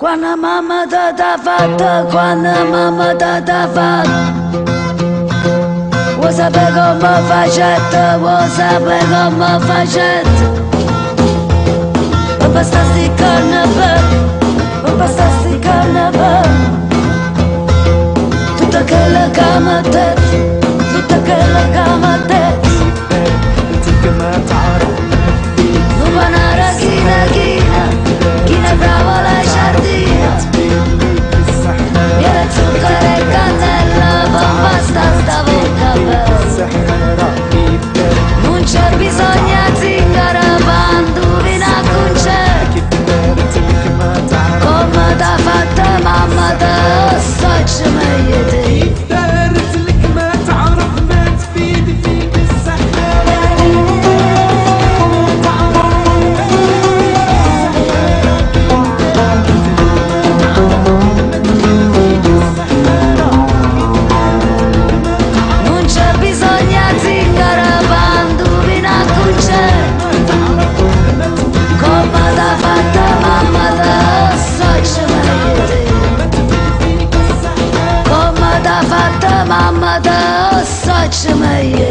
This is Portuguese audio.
Guanamama da da vata, Guanamama da da vata. Você pegou uma fajeta, você pegou uma fajeta. Vamos passar de carnaval, vamos passar de carnaval. Tudo aquela cama tete, tudo aquela cama tete. Tudo que me 什么也 Kafamda mamada saçmayı